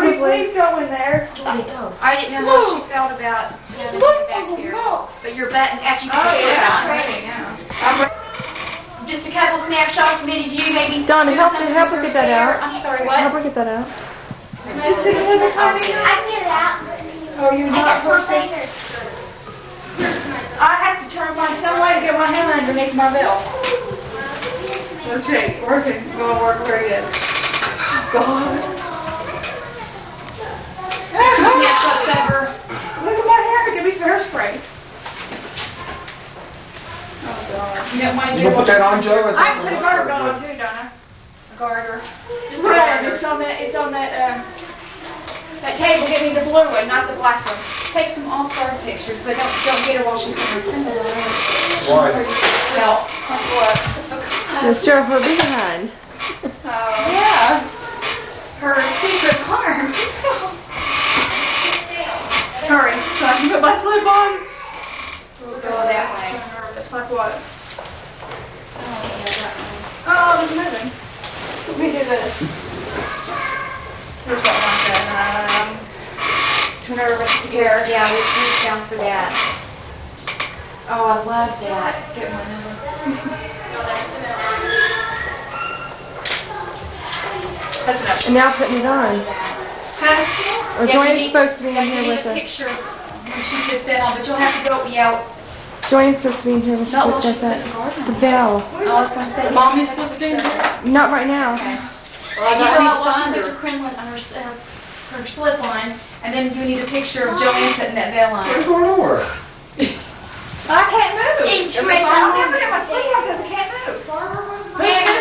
Probably. please go in there? I didn't know how she felt about having it back here. But you're back, after you put your slip on. now. Just a couple snapshots, from any of you, maybe. Donna, do help- something help her get that hair. out. I'm sorry, what? Help what? her get that out. It's another time I get it out. Oh, you're not supposed to? I have to try to find some way to get my hand underneath my belt. Rotate, working, gonna work very good. God. Snapshots of. Look at my hair, give me some hairspray. Oh, God. You don't want to You get gonna put that on, Joe? or is I put a garter on too, Donna. a garter. Just a Right, garter. it's on that, it's on that, um, that table, give me the blue one, not the black one. Take some off-guard pictures, but don't, don't get her while she's putting her Why? Well, uh, uh, Let's show her behind. Oh. yeah. Her secret arms. Hurry, so I can put my slip on. We'll go that way. I'm nervous, like what? Oh, yeah, that way. Oh, it's moving. Let me do this. Here's what one said. Um, too nervous to care. Yeah, we reached down for that. Oh, I love that. Get one of them. That's enough. And now putting it on. Huh? Or Yeah, Joanne's need- supposed to be Yeah, in you here need with a us. picture when she puts that on, but you'll have to go, yeah, Joanne's supposed to be in here when she not puts that. putting the garden The bell. Oh, I was gonna say. Mommy's supposed to be in here? Not right now. Okay. Well, you go out to while she find puts her. her crinoline on her, s- her, her slip on, and then you need a picture of Joanne putting that bell on. What's going on? I can't move. It's If I don't over ever get my slip like this, I can't move.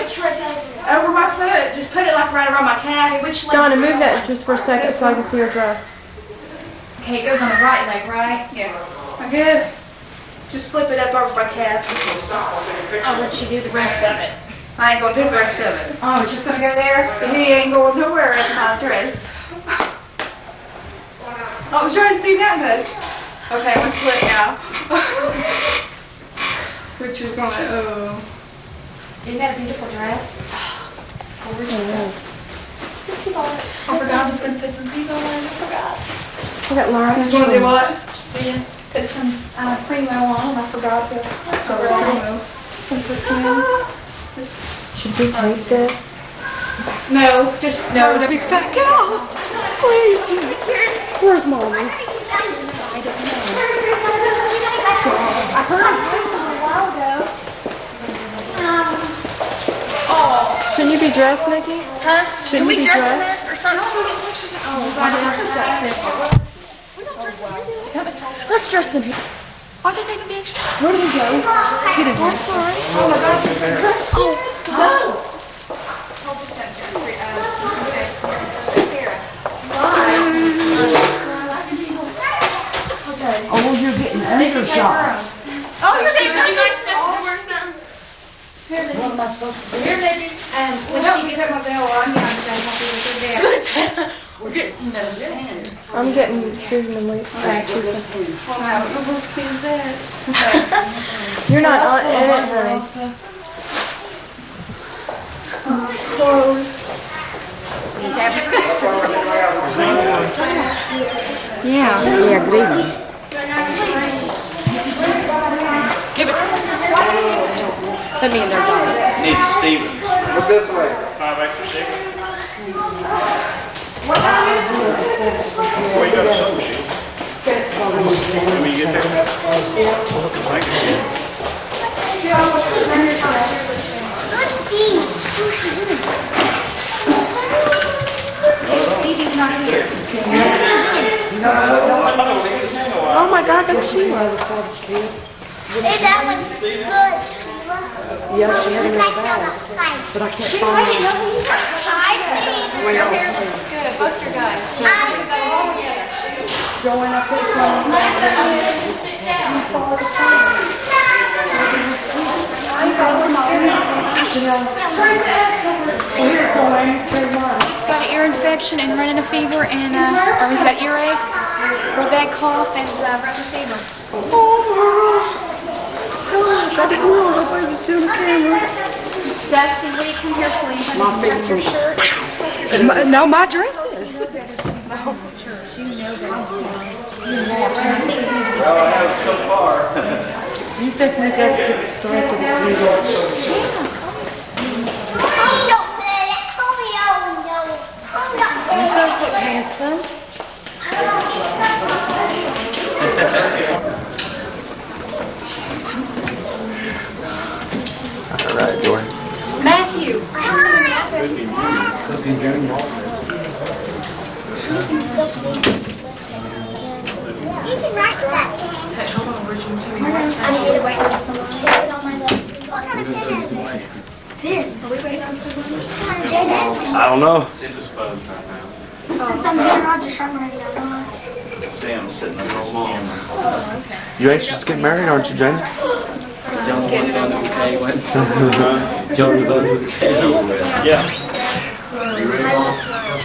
There's a trip over. Over my foot. Just put it like right around my calf. Okay, which leg? Donna, move that just for a second so I can see her dress. Okay, it goes on the right leg, right? Yeah. I guess. Just slip it up over my calf. I'll let you do the rest of it. I ain't gonna do the rest of it. Oh, we're just gonna go there? He ain't going nowhere in my dress. I was trying to see that much. Okay, I'm gonna slip now. Which is gonna, oh. Isn't that a beautiful dress? It's gorgeous. It is. I forgot I was gonna put some people on, I forgot. I got Laura. Who's gonna do what? Yeah, put some uh, primo on and I forgot to. Some perfume. Should we take this? No, just No, the Big fat cow. Please. Where's mommy? Shouldn't you be dressed, Nikki? Huh? Shouldn't you be dressed? Or something? Um, let's dress in here. Aren't they taking pictures? Where do we go? Get in here. I'm sorry. Oh, my God. Oh, oh, you're getting under shots. Oh, you're getting Would you guys step forward or something? What am I supposed to do? Here, maybe. Um, when Help she gets put my veil on. Yeah, I'm gonna help you with your veil. I'm getting Susan and Lee. Okay. Teresa. Wow, almost feels that. You're not on edit, honey. Also. Yeah. Yeah, greedy. Let me in there, Donna. Need Stevens. Look this way. Five extra seconds. Where you got a soda shield? When you get there? Thank you. Who's Steve? Stevie's not here. Oh my God, that's Sheila. Hey, that looks good. Yeah, she had it in her Back down bag, but I can't find it. I see. Your hair looks good, both your guys. Joanne, I put it on. Luke's got an ear infection and running a fever, and uh, or he's got earaches, real bad cough, and uh, running a fever. Gosh, I didn't know nobody was doing camera. Dusty, will you come here, please? My My- No, my dress is. Well, I have so far. You think we got to get started with this meeting? Mommy don't play it. Mommy always knows. Mommy don't You play it. guys look handsome. All right, Jordan. Matthew. You can write that. I need to write on someone. Put on my list. What kind of dinner? Ben, are we waiting on someone? What kind of dinner? I don't know. Indisposed right now. Since I'm here, I'll just run right down. Sitting there all alone. You anxious to get married, aren't you, Jane? Oh, John went down to the K went. John went down to the K. Yeah. You ready, Mom?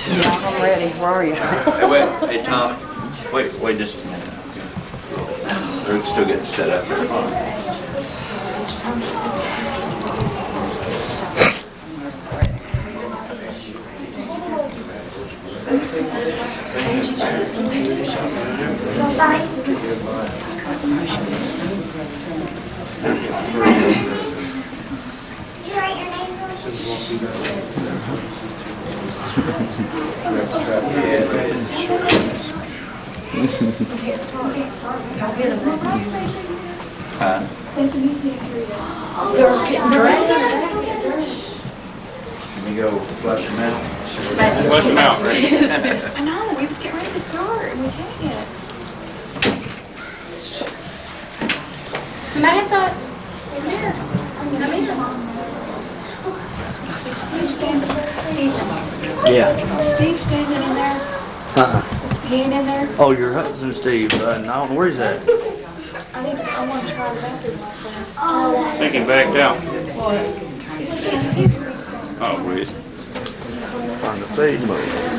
Yeah, I'm ready. Where are you? Hey, wait, hey, Tom, wait, wait just a minute. They're still getting set up. Did you write your name? Huh? They're getting dressed. Can you go flush them out? Flush them out. I know, we was getting ready to start and we can't. Samantha. Steve standing, Steve, Yeah. Steve standing in there, Uh-uh. is he ain't in there? Oh, your husband, Steve. Uh, I don't know where he's at. I need, I want to try the bathroom like that. Thinking back down. Steve, Steve, Steve, Steve. Oh, please. On the feed mode.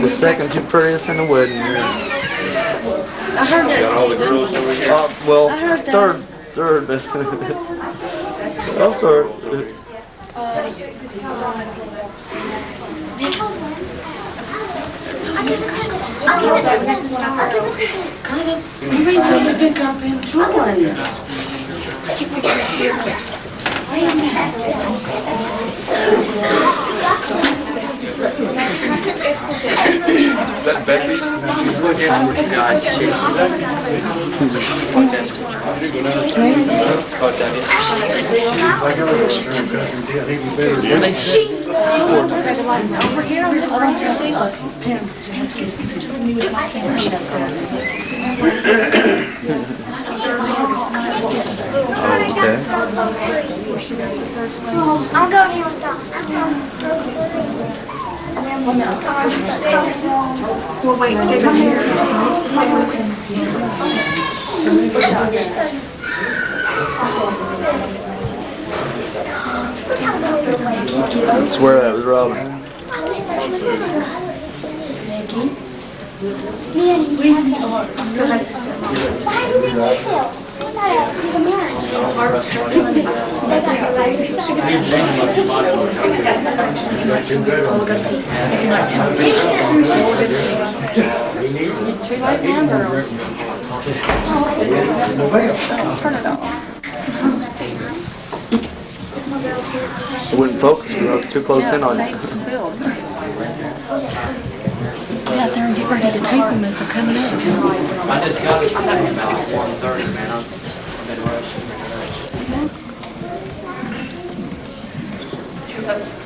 The second to prettiest in the wedding. I heard that, Got all the girls over here. Uh, well, heard that. third, third. oh, sorry. You ain't really think I've been doing. Is that Becky's? Let's go dance with you guys. Go dance with you. Go When they sit, Over here on this side, see, look. okay. I'll go here with them. well, wait, stay right here. I swear that was Robin. Me and you. Still has to sit. Why do we need it. It wouldn't focus because I was too close in on film. Out there and get ready to tape them as they're coming up. I just got this from about one thirty, man. I've been rushing.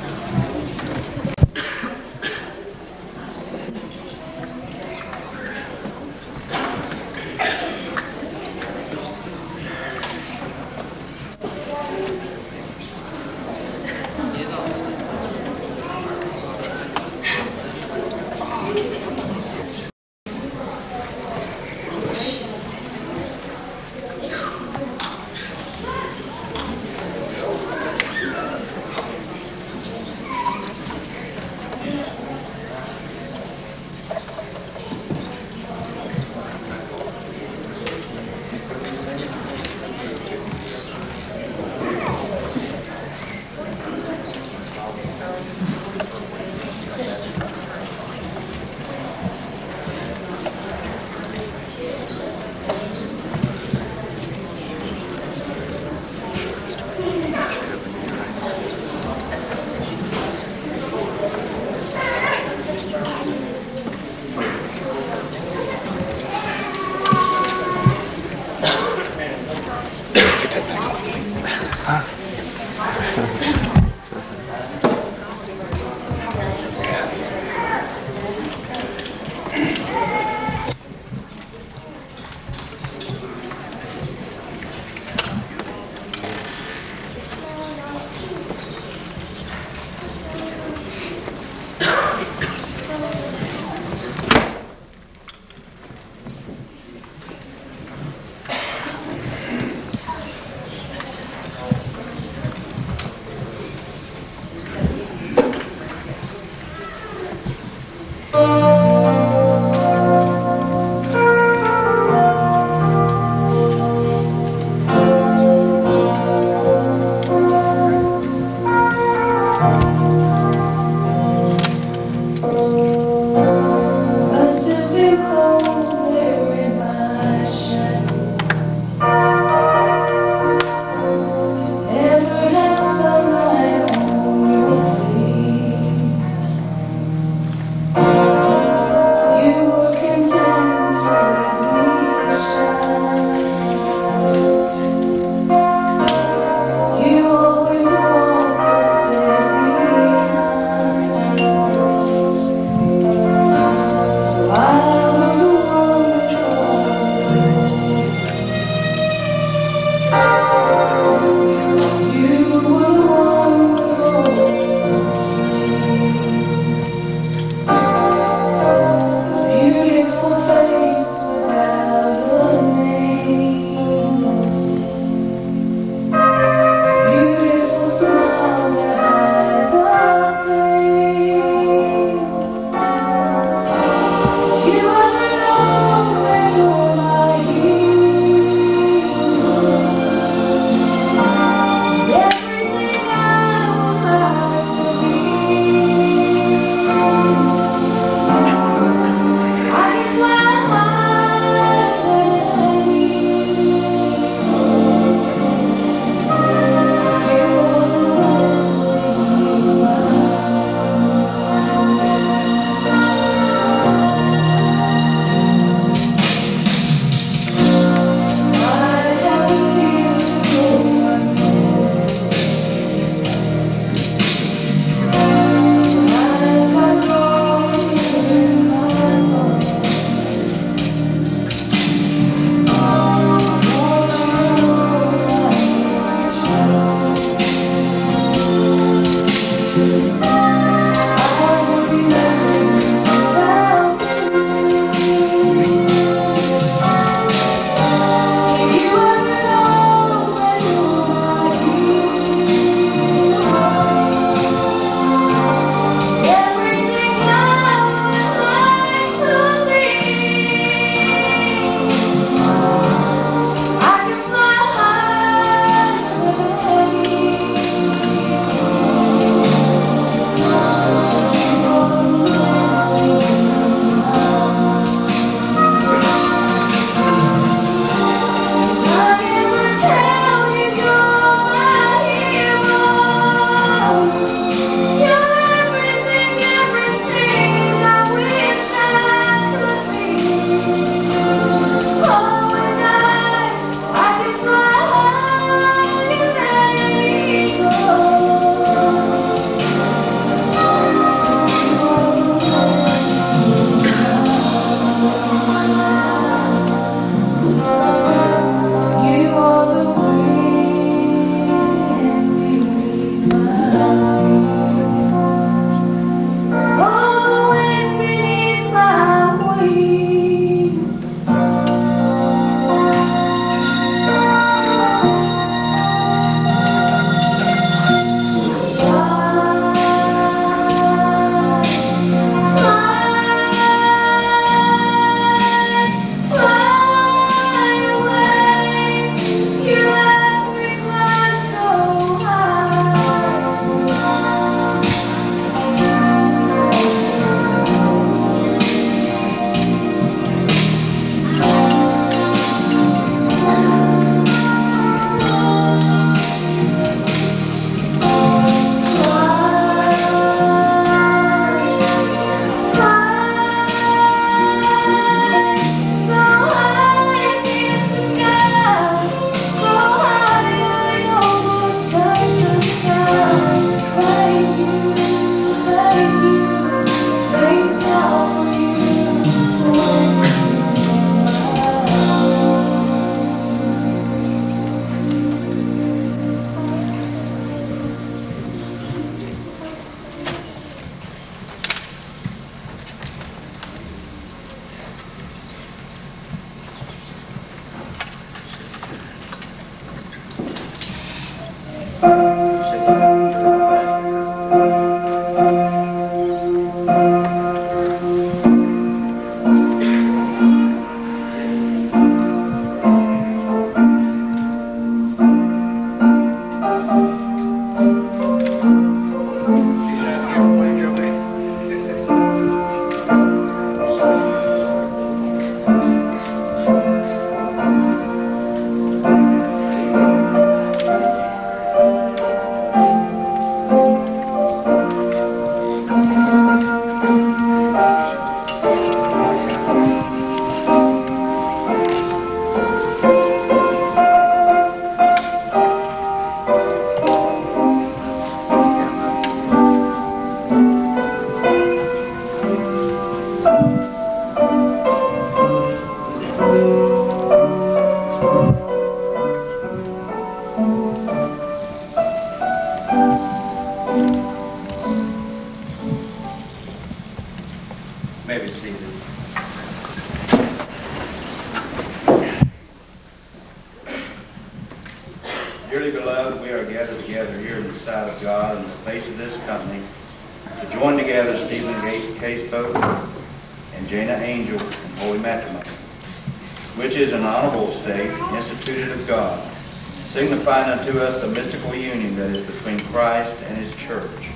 Signifying unto us the mystical union that is between Christ and his church,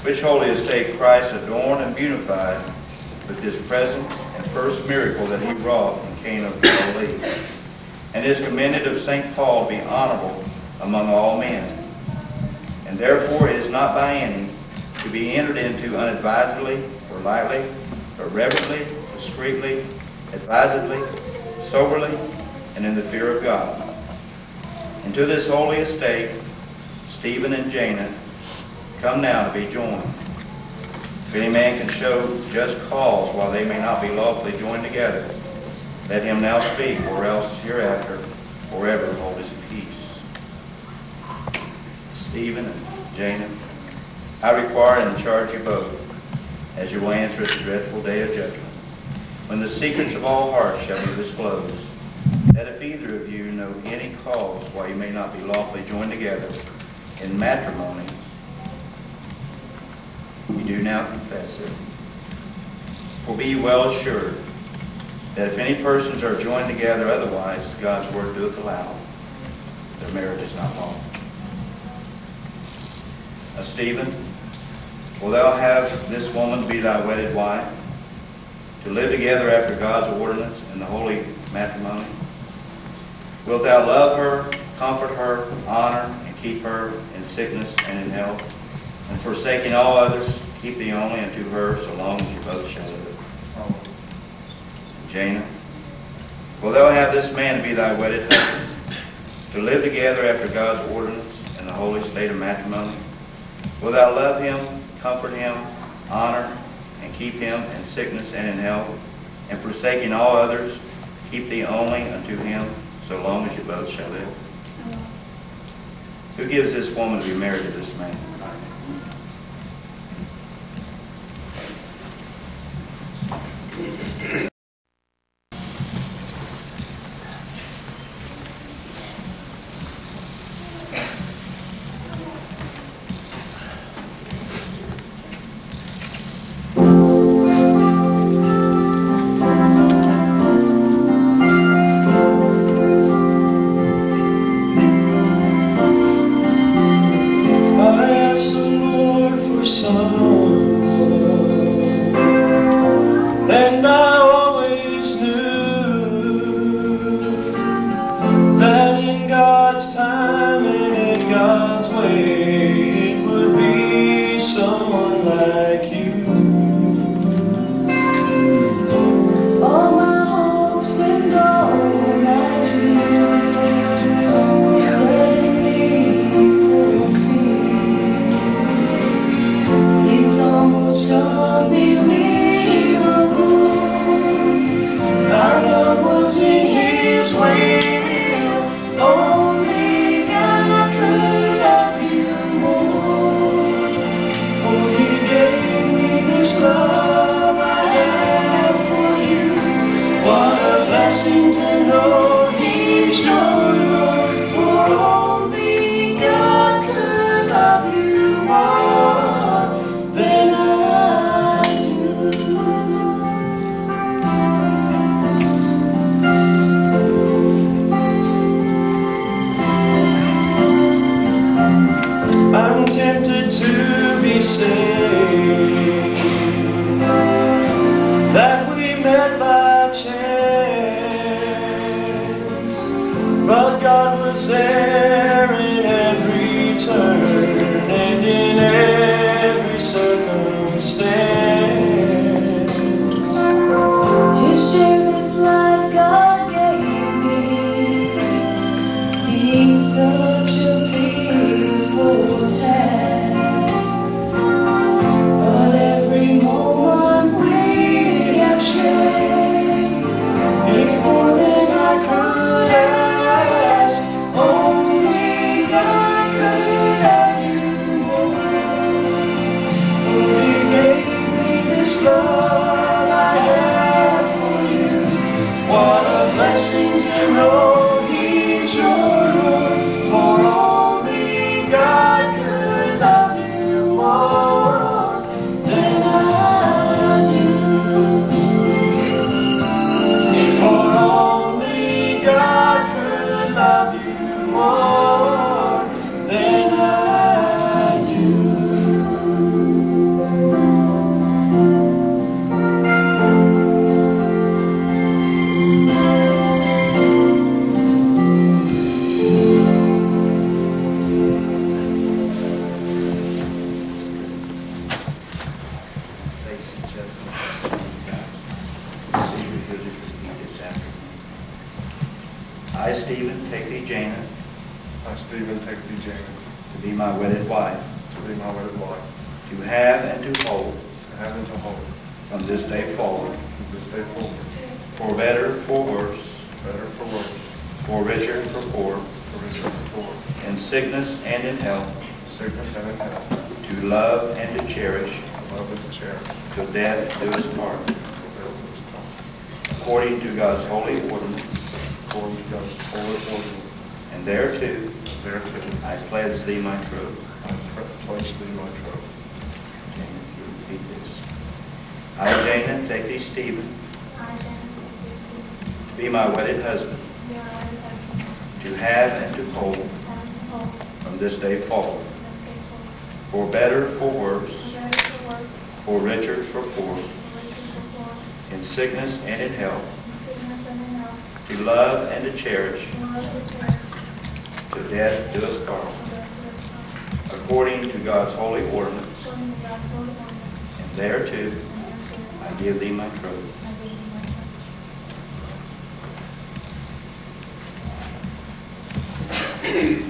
which holy estate Christ adorned and beautified with his presence and first miracle that he wrought in Cana of Galilee, and is commended of St. Paul to be honorable among all men. And therefore it is not by any to be entered into unadvisedly or lightly, but reverently, discreetly, advisedly, soberly, and in the fear of God. And to this holy estate, Stephen and Jana come now to be joined. If any man can show just cause why they may not be lawfully joined together, let him now speak, or else hereafter forever hold his peace. Stephen and Jana, I require and charge you both, as you will answer at the dreadful day of judgment, when the secrets of all hearts shall be disclosed, that if either of you know any cause why you may not be lawfully joined together in matrimony, you do now confess it. For be well assured that if any persons are joined together otherwise, as God's word doeth allow, their marriage is not lawful. Now, Stephen, will thou have this woman be thy wedded wife, to live together after God's ordinance in the holy matrimony? Wilt thou love her, comfort her, honor, and keep her in sickness and in health, and forsaking all others, keep thee only unto her so long as you both shall live? Jana, will thou have this man to be thy wedded husband, to live together after God's ordinance in the holy state of matrimony? Will thou love him, comfort him, honor, and keep him in sickness and in health, and forsaking all others, keep thee only unto him so long as you both shall live? Who gives this woman to be married to this man? I, Jana, take thee, Stephen, be my wedded husband, to have and to hold from this day forward, for better, for worse, For richer, for poorer, in sickness and in health, to love and to cherish, to death do us part, according to God's holy ordinance, According to God's holy ordinance. and thereto give thee my trust.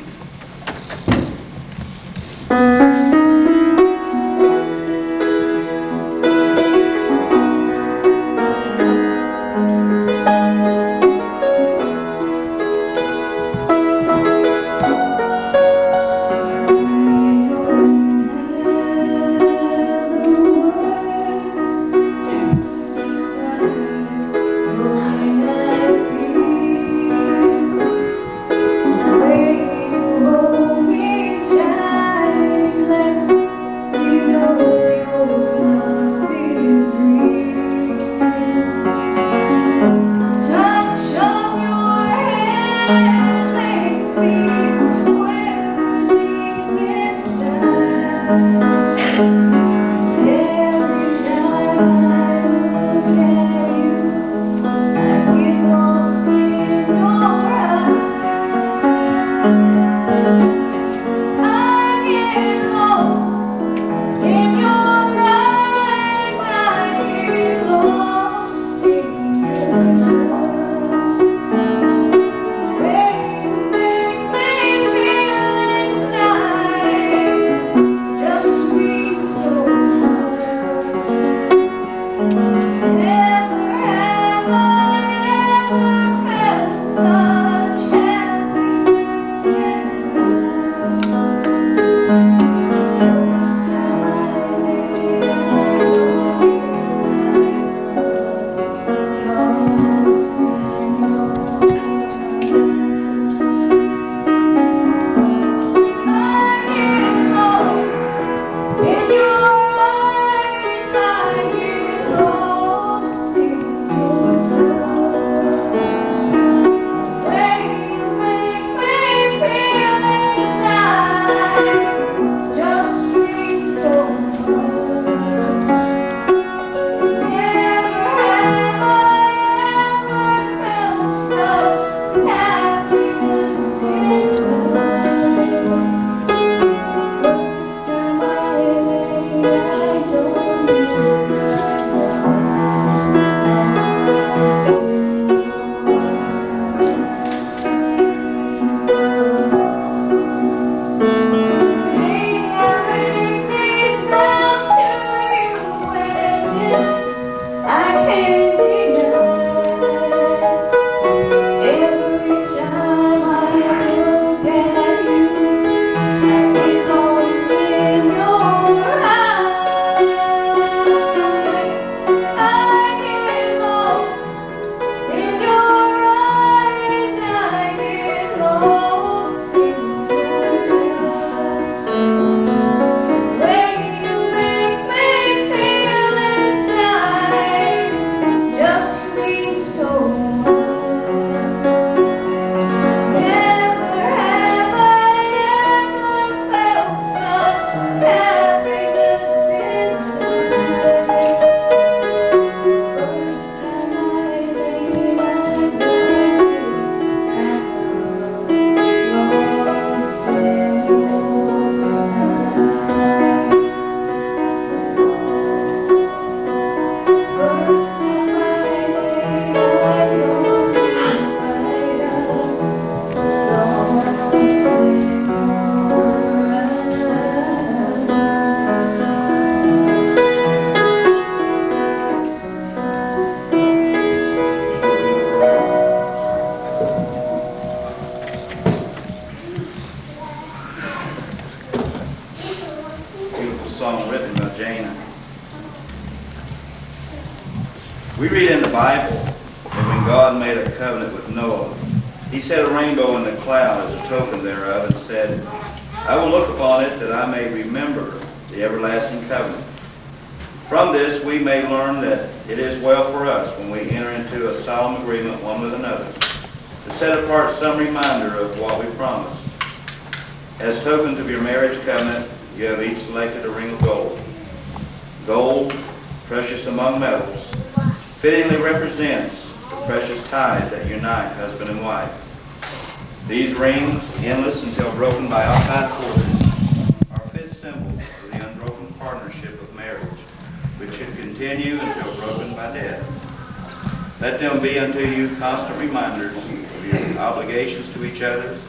constant reminders of your obligations to each other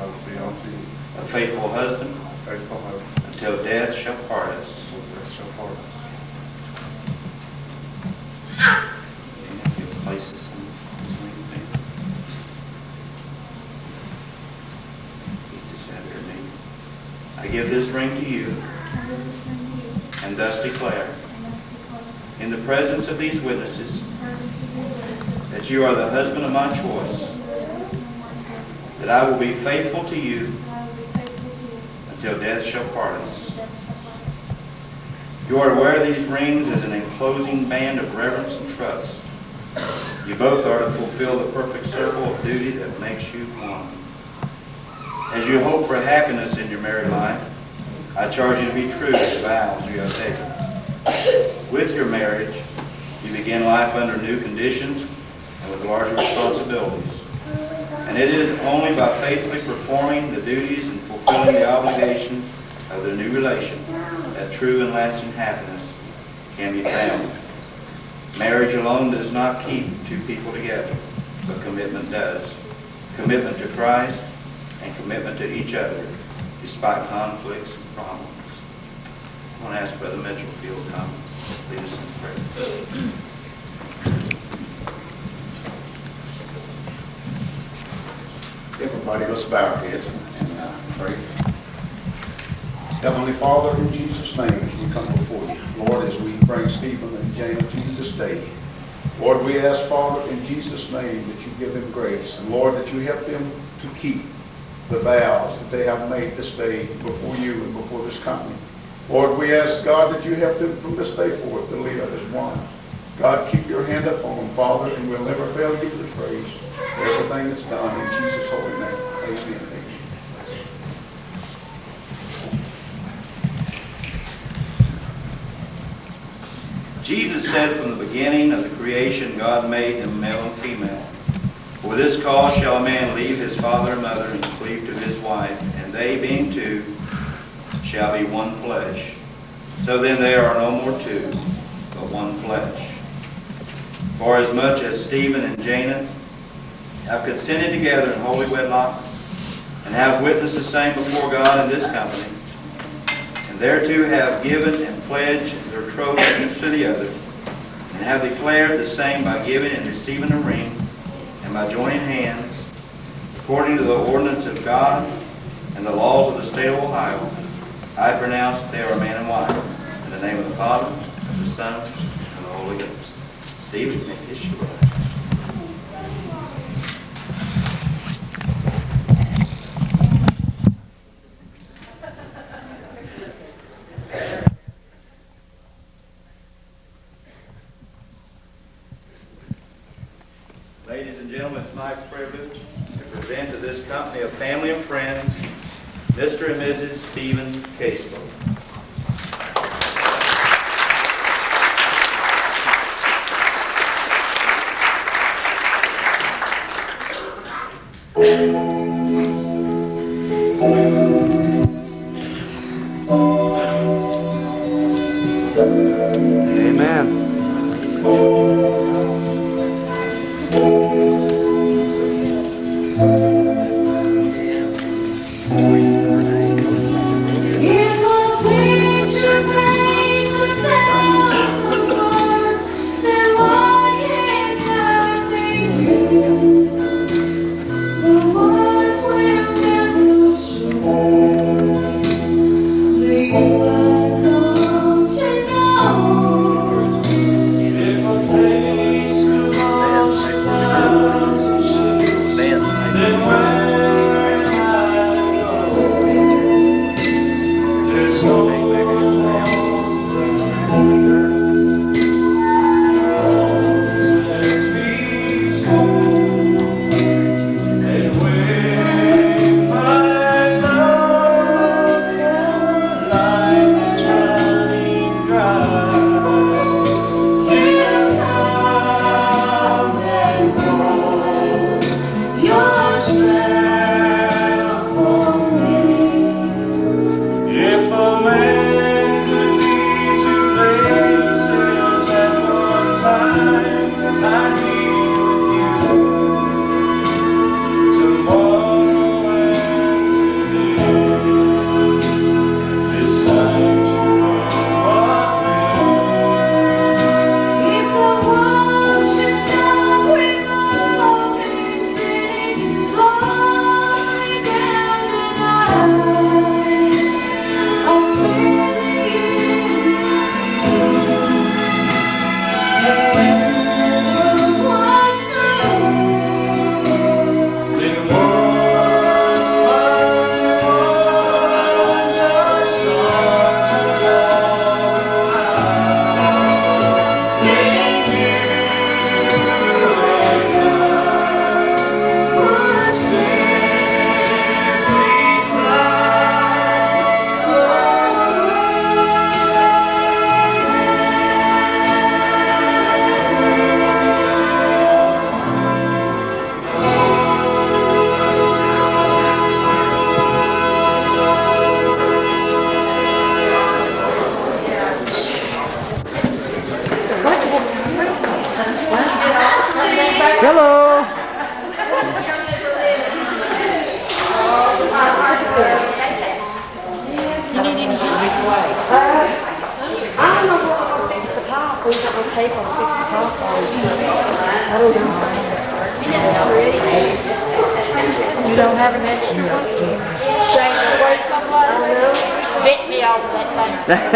I will be unto you a faithful husband a faithful husband, until death shall part us. until death shall part us. Place this on his ring finger. Keep this out of your name. I give this ring to you and thus declare, in the presence of these witnesses, that you are the husband of my choice, that I will be faithful to you until death shall part us. You are to wear these rings as an enclosing band of reverence and trust. You both are to fulfill the perfect circle of duty that makes you one. As you hope for happiness in your married life, I charge you to be true to the vows you have taken. With your marriage, you begin life under new conditions and with larger responsibilities. And it is only by faithfully performing the duties and fulfilling the obligations of the new relation that true and lasting happiness can be found. Marriage alone does not keep two people together, but commitment does. Commitment to Christ and commitment to each other, despite conflicts and problems. I want to ask Brother Mitchellfield to come lead us in prayer. Everybody, let's bow our heads and uh, pray. Heavenly Father, in Jesus' name, as we come before you, Lord, as we bring Stephen and Jana to this day, Lord, we ask, Father, in Jesus' name, that you give them grace, and Lord, that you help them to keep the vows that they have made this day before you and before this company. Lord, we ask, God, that you help them from this day forth to live as one. God, keep your hand up on them, Father, and we'll never fail you the praise for everything that's done in Jesus' holy name. Amen. Jesus said from the beginning of the creation, God made them male and female. For this cause shall a man leave his father and mother and cleave to his wife, and they being two shall be one flesh. So then they are no more two, but one flesh. For as much as Stephen and Jana have consented together in holy wedlock, and have witnessed the same before God in this company, and thereto have given and pledged their troth each to the other, and have declared the same by giving and receiving a ring, and by joining hands, according to the ordinance of God and the laws of the state of Ohio, I pronounce that they are man and wife. In the name of the Father, and the Son, and the Holy Ghost. David make issue with. Ladies and gentlemen, it's my privilege to present to this company of family and friends, Mr. and Mrs. Stephen Casebolt.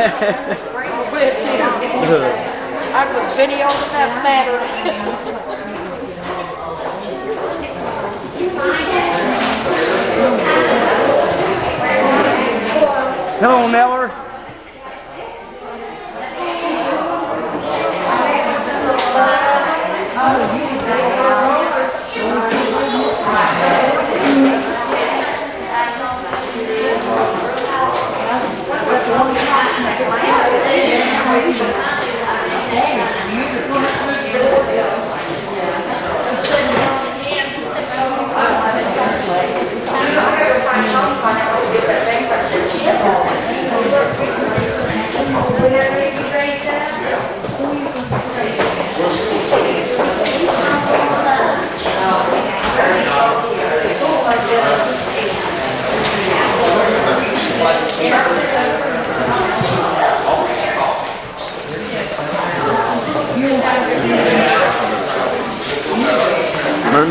I was video of that Saturday. Hello, Miller.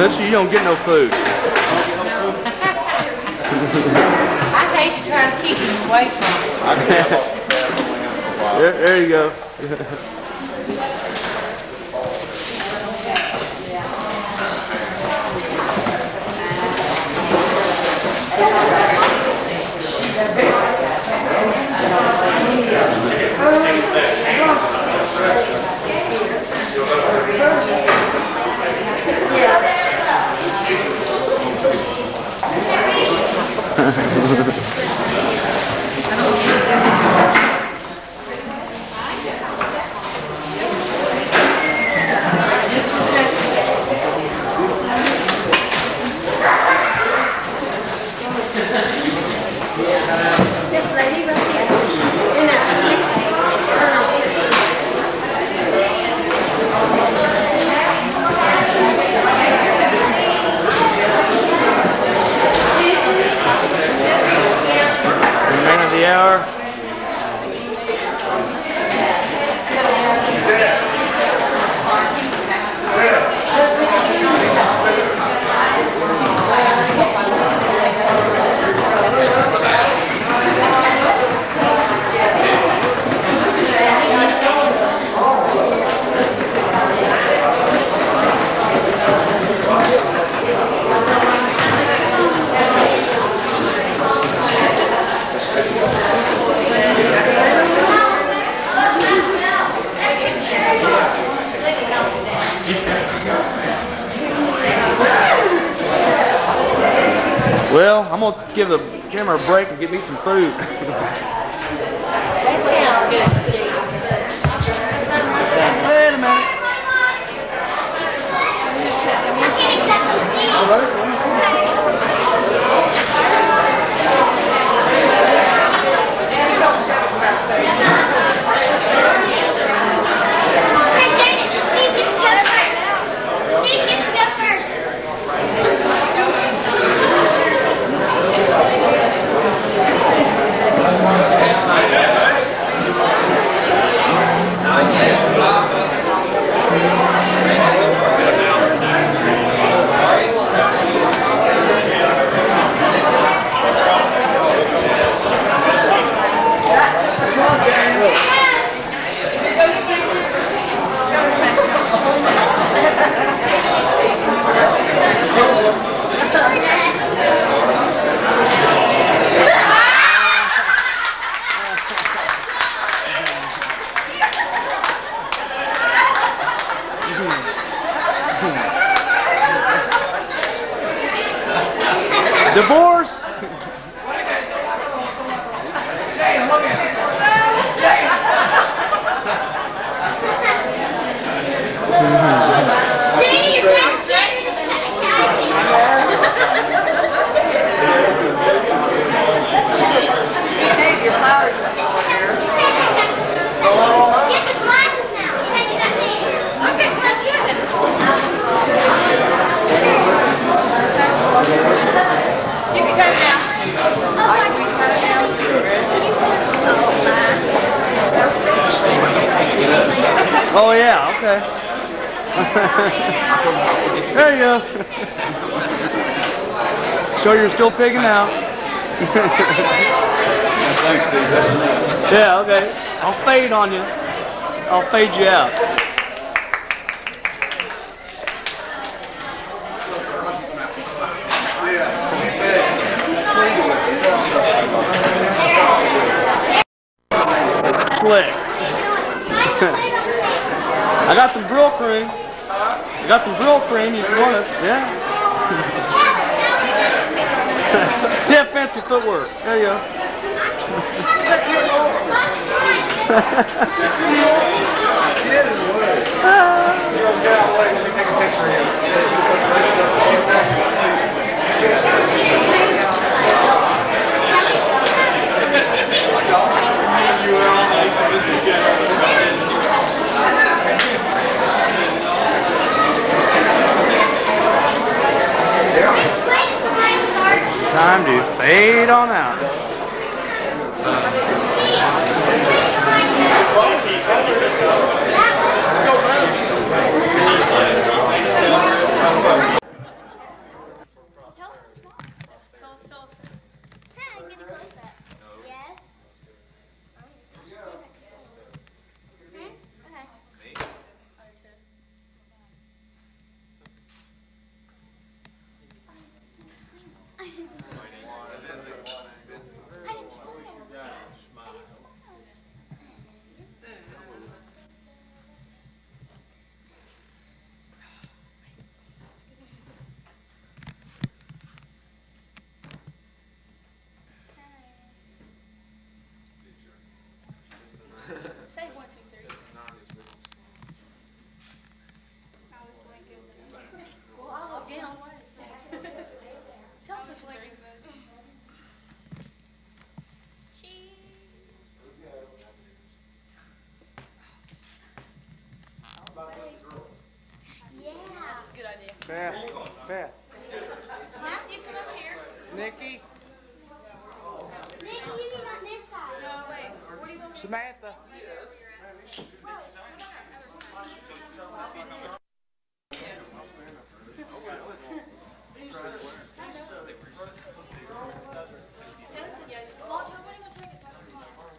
Miss you, don't get no food. No. I hate to try to keep you away from it. there, there you go. Yeah. hour. Well, I'm gonna give a break and get me some food. That sounds good, Steve. Wait a minute. I can't exactly see. Okay, Jaden, Steve gets to go first. Steve gets to go first. Divorce. Danny, your dad's getting Get the glasses now. You had to do that thing. Okay, let's get them. You can cut it down. I can cut it down. Oh yeah, okay. there you go. Show you're still pigging out. Thanks, Steve, that's enough. Yeah, okay. I'll fade on you. I'll fade you out. Click. I got some grill cream. I got some grill cream if you want it. Yeah. That fancy footwork. There you go. Time to fade on out. Beth. Beth. Beth, You come up here. Nikki. Nikki, you need on this side. No, wait. What do you want Samantha. Yes.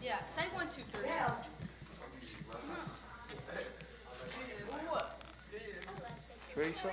Yeah, say one, two, three. Yeah. Teresa?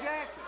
Jack.